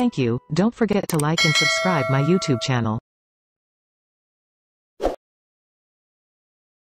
Thank you, don't forget to like and subscribe my YouTube channel.